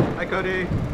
Hi, Cody.